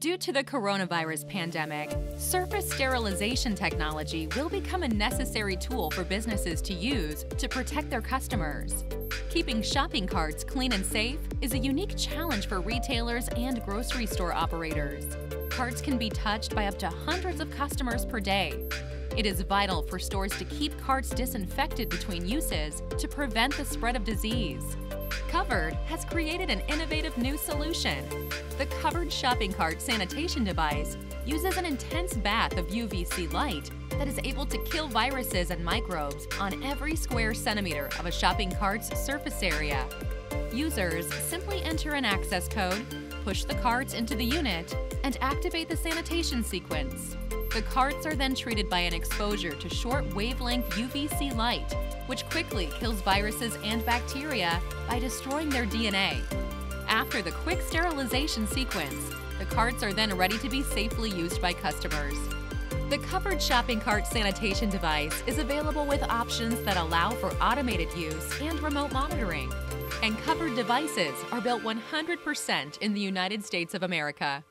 Due to the coronavirus pandemic, surface sterilization technology will become a necessary tool for businesses to use to protect their customers. Keeping shopping carts clean and safe is a unique challenge for retailers and grocery store operators. Carts can be touched by up to hundreds of customers per day. It is vital for stores to keep carts disinfected between uses to prevent the spread of disease. cUVrd has created an innovative new solution. The cUVrd Shopping Cart Sanitation Device uses an intense bath of UVC light that is able to kill viruses and microbes on every square centimeter of a shopping cart's surface area. Users simply enter an access code, push the carts into the unit, and activate the sanitation sequence. The carts are then treated by an exposure to short wavelength UVC light, which quickly kills viruses and bacteria by destroying their DNA. After the quick sterilization sequence, the carts are then ready to be safely used by customers. The cUVrd shopping cart sanitation device is available with options that allow for automated use and remote monitoring. And cUVrd devices are built 100% in the United States of America.